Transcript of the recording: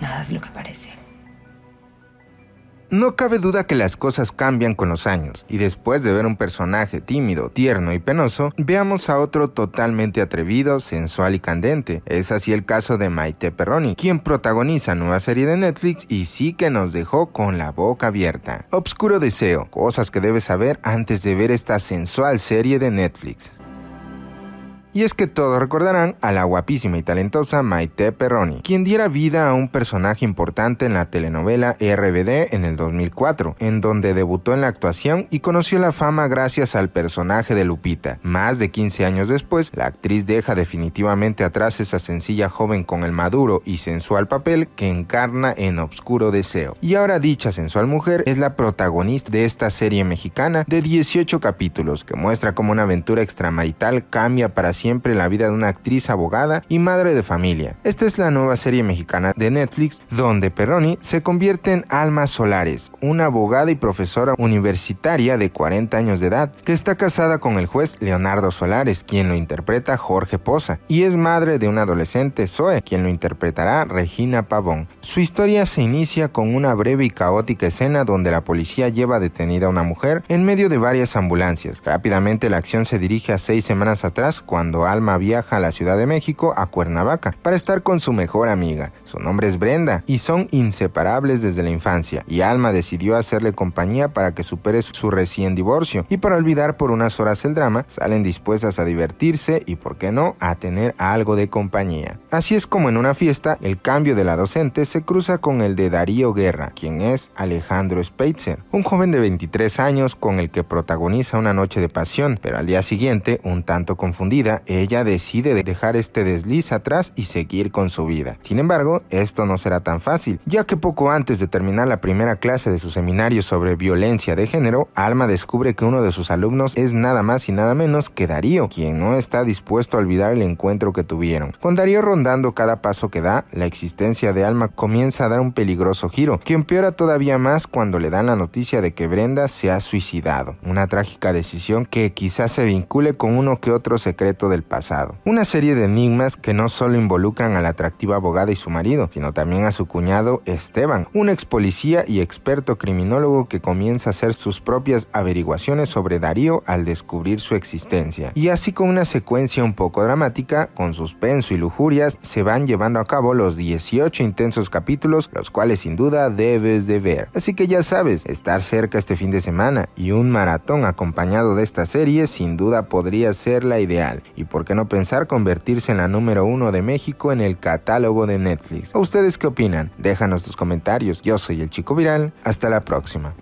nada es lo que parece. No cabe duda que las cosas cambian con los años, y después de ver un personaje tímido, tierno y penoso, veamos a otro totalmente atrevido, sensual y candente. Es así el caso de Maite Perroni, quien protagoniza nueva serie de Netflix y sí que nos dejó con la boca abierta. Obscuro Deseo, cosas que debes saber antes de ver esta sensual serie de Netflix. Y es que todos recordarán a la guapísima y talentosa Maite Perroni, quien diera vida a un personaje importante en la telenovela RBD en el 2004, en donde debutó en la actuación y conoció la fama gracias al personaje de Lupita. Más de 15 años después, la actriz deja definitivamente atrás esa sencilla joven con el maduro y sensual papel que encarna en Obscuro Deseo. Y ahora dicha sensual mujer es la protagonista de esta serie mexicana de 18 capítulos que muestra cómo una aventura extramarital cambia para siempre siempre la vida de una actriz abogada y madre de familia. Esta es la nueva serie mexicana de Netflix donde Perroni se convierte en Alma Solares, una abogada y profesora universitaria de 40 años de edad que está casada con el juez Leonardo Solares, quien lo interpreta Jorge Poza, y es madre de un adolescente Zoe, quien lo interpretará Regina Pavón. Su historia se inicia con una breve y caótica escena donde la policía lleva detenida a una mujer en medio de varias ambulancias. Rápidamente la acción se dirige a seis semanas atrás cuando Alma viaja a la Ciudad de México, a Cuernavaca, para estar con su mejor amiga. Su nombre es Brenda y son inseparables desde la infancia, y Alma decidió hacerle compañía para que supere su recién divorcio, y para olvidar por unas horas el drama, salen dispuestas a divertirse y, por qué no, a tener algo de compañía. Así es como en una fiesta, el cambio de la docente se cruza con el de Darío Guerra, quien es Alejandro Speitzer, un joven de 23 años con el que protagoniza una noche de pasión, pero al día siguiente, un tanto confundida, ella decide dejar este desliz atrás y seguir con su vida. Sin embargo, esto no será tan fácil, ya que poco antes de terminar la primera clase de su seminario sobre violencia de género, Alma descubre que uno de sus alumnos es nada más y nada menos que Darío, quien no está dispuesto a olvidar el encuentro que tuvieron. Con Darío rondando cada paso que da, la existencia de Alma comienza a dar un peligroso giro, que empeora todavía más cuando le dan la noticia de que Brenda se ha suicidado. Una trágica decisión que quizás se vincule con uno que otro secreto de pasado. Una serie de enigmas que no solo involucran a la atractiva abogada y su marido, sino también a su cuñado Esteban, un ex policía y experto criminólogo que comienza a hacer sus propias averiguaciones sobre Darío al descubrir su existencia. Y así con una secuencia un poco dramática, con suspenso y lujurias, se van llevando a cabo los 18 intensos capítulos, los cuales sin duda debes de ver. Así que ya sabes, estar cerca este fin de semana y un maratón acompañado de esta serie sin duda podría ser la ideal. Y por qué no pensar convertirse en la número uno de México en el catálogo de Netflix. ¿A ustedes qué opinan? Déjanos tus comentarios. Yo soy el Chico Viral. Hasta la próxima.